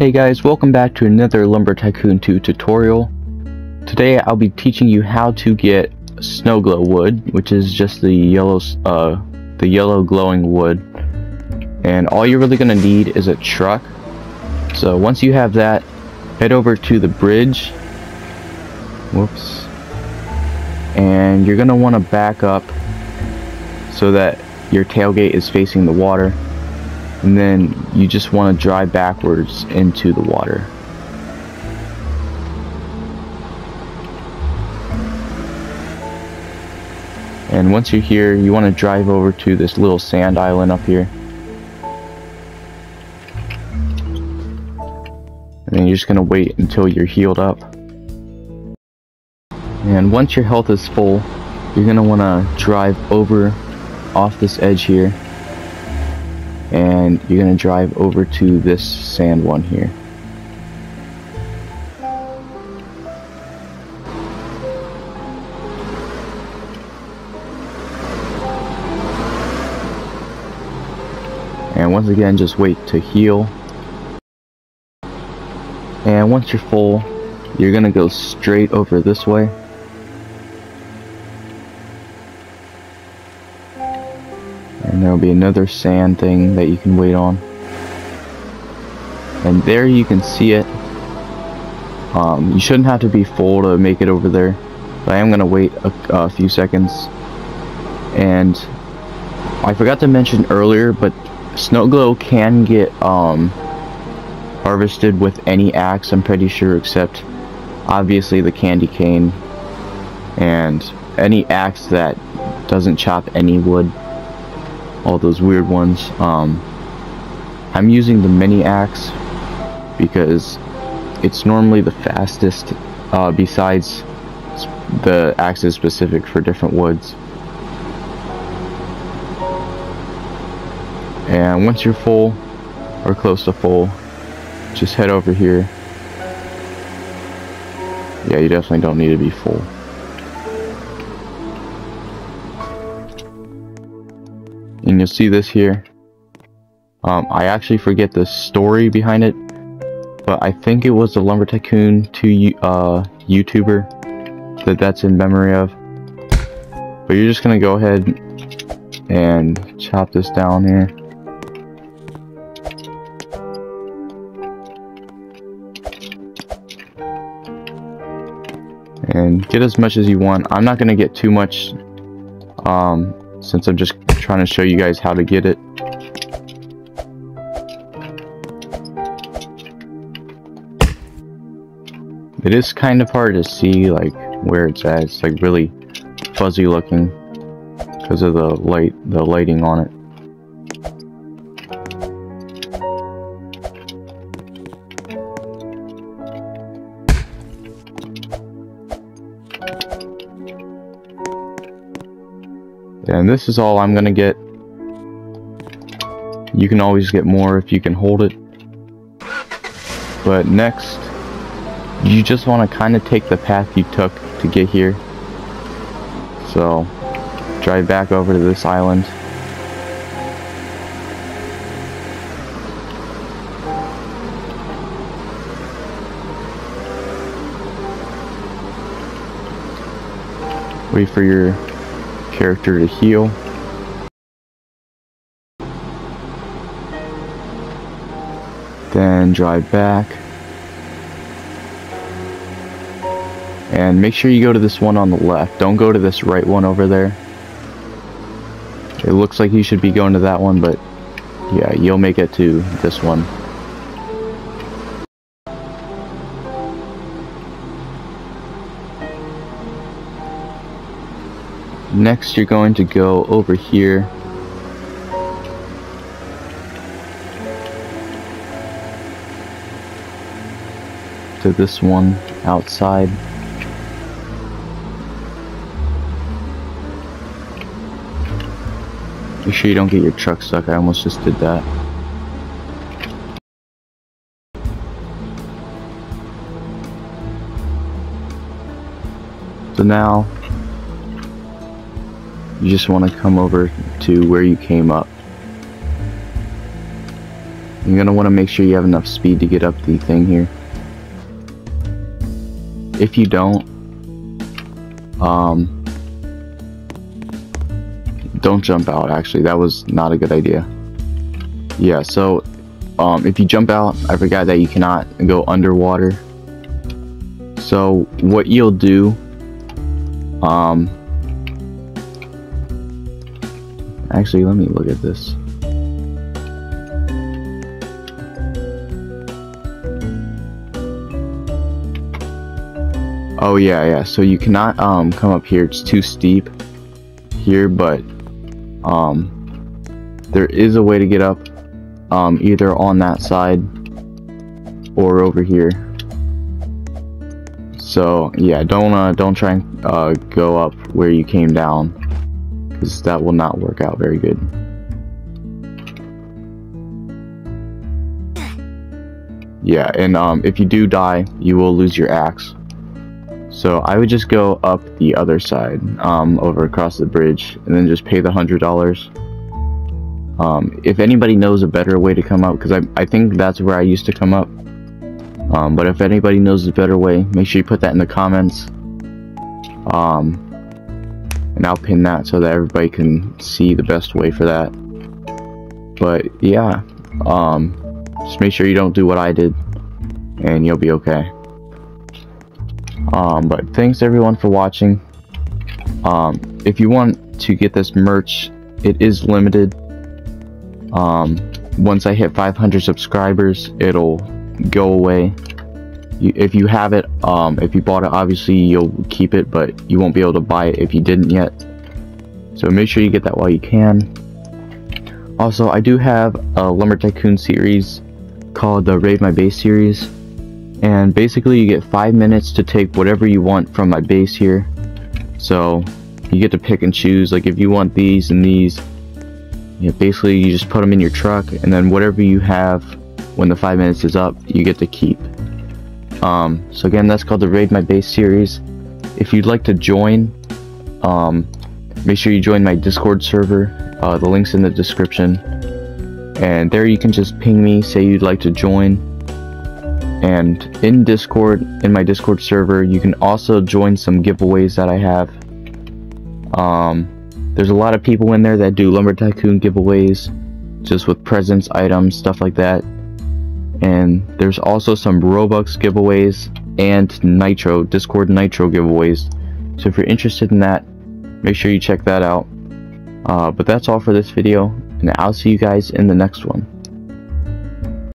Hey guys, welcome back to another Lumber Tycoon 2 tutorial. Today I'll be teaching you how to get snow glow wood, which is just the yellow, uh, the yellow glowing wood. And all you're really gonna need is a truck. So once you have that, head over to the bridge. Whoops. And you're gonna want to back up so that your tailgate is facing the water and then you just want to drive backwards into the water. And once you're here, you want to drive over to this little sand island up here. And then you're just going to wait until you're healed up. And once your health is full, you're going to want to drive over off this edge here and you're gonna drive over to this sand one here. And once again just wait to heal. And once you're full you're gonna go straight over this way and there will be another sand thing that you can wait on. And there you can see it. Um, you shouldn't have to be full to make it over there but I am gonna wait a, a few seconds. And I forgot to mention earlier but snow glow can get um, harvested with any axe I'm pretty sure except obviously the candy cane and any axe that doesn't chop any wood all those weird ones. Um, I'm using the Many Axe because it's normally the fastest uh, besides the axe is specific for different woods. And once you're full or close to full, just head over here. Yeah, you definitely don't need to be full. And you'll see this here. Um, I actually forget the story behind it but I think it was the Lumber Tycoon 2 uh, YouTuber that that's in memory of. But you're just gonna go ahead and chop this down here. And get as much as you want. I'm not gonna get too much um, since I'm just trying to show you guys how to get it. It is kind of hard to see like where it's at. It's like really fuzzy looking because of the light, the lighting on it. And this is all I'm gonna get. You can always get more if you can hold it. But next, you just want to kind of take the path you took to get here. So, drive back over to this island. Wait for your character to heal. Then drive back. And make sure you go to this one on the left. Don't go to this right one over there. It looks like you should be going to that one, but yeah, you'll make it to this one. Next, you're going to go over here. To this one outside. Make sure you don't get your truck stuck. I almost just did that. So now you just want to come over to where you came up you're gonna want to make sure you have enough speed to get up the thing here. If you don't, um, don't jump out actually, that was not a good idea. Yeah, so um, if you jump out, I forgot that you cannot go underwater. So what you'll do, um, actually let me look at this. Oh yeah, yeah. So you cannot um, come up here. It's too steep here, but um, there is a way to get up um, either on that side or over here. So yeah, don't uh, don't try and uh, go up where you came down, because that will not work out very good. Yeah, and um, if you do die, you will lose your axe. So I would just go up the other side, um, over across the bridge, and then just pay the hundred dollars. Um, if anybody knows a better way to come up, because I, I think that's where I used to come up. Um, but if anybody knows a better way, make sure you put that in the comments. Um, and I'll pin that so that everybody can see the best way for that. But yeah, um, just make sure you don't do what I did, and you'll be okay. Um, but thanks everyone for watching. Um, if you want to get this merch, it is limited. Um, once I hit 500 subscribers, it'll go away. You, if you have it, um, if you bought it, obviously you'll keep it, but you won't be able to buy it if you didn't yet. So make sure you get that while you can. Also, I do have a Lumber Tycoon series called the Raid My Base series. And basically you get 5 minutes to take whatever you want from my base here. So you get to pick and choose, like if you want these and these, you know, basically you just put them in your truck and then whatever you have when the five minutes is up you get to keep um, so again that's called the raid my base series. If you'd like to join um, make sure you join my discord server. Uh, the links in the description. And there you can just ping me say you'd like to join. And in discord in my discord server you can also join some giveaways that i have. Um, there's a lot of people in there that do Lumber Tycoon giveaways, just with presents, items, stuff like that. And there's also some Robux giveaways and Nitro, Discord Nitro giveaways. So if you're interested in that, make sure you check that out. Uh, but that's all for this video, and I'll see you guys in the next one.